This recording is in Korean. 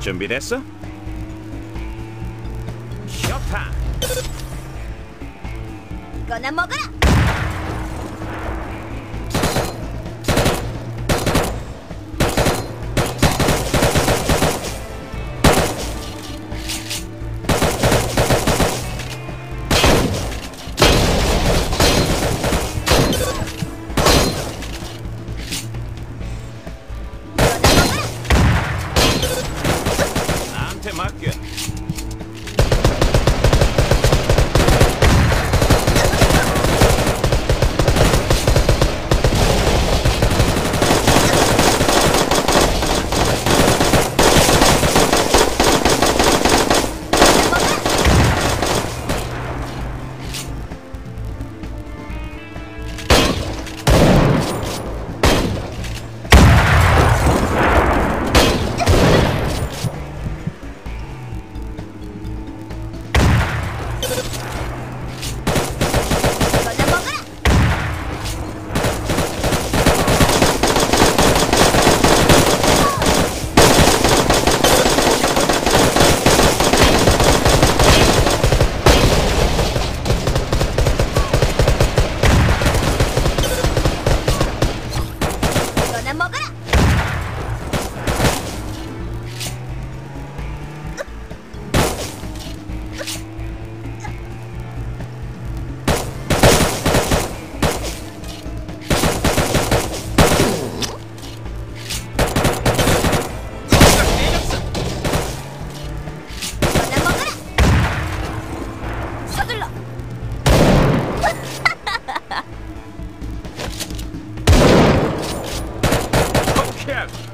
준비됐어? 기어타! 이거나 먹어라! market. catch.